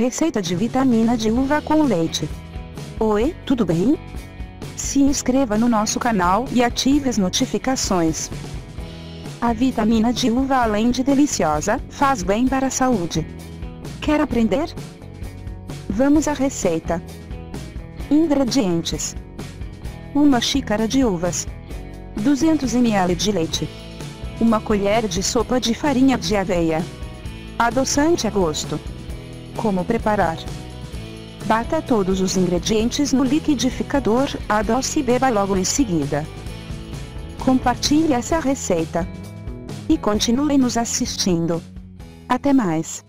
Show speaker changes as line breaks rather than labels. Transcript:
Receita de vitamina de uva com leite. Oi, tudo bem? Se inscreva no nosso canal e ative as notificações. A vitamina de uva, além de deliciosa, faz bem para a saúde. Quer aprender? Vamos à receita. Ingredientes: uma xícara de uvas, 200 ml de leite, uma colher de sopa de farinha de aveia, adoçante a gosto. Como preparar? Bata todos os ingredientes no liquidificador, adoce e beba logo em seguida. Compartilhe essa receita. E continue nos assistindo. Até mais.